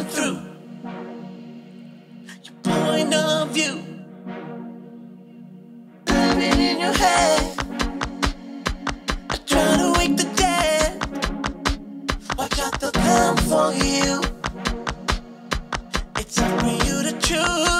living through your point of view. Put in your head. I try to wake the dead. Watch out, they'll come for you. It's up for you to choose.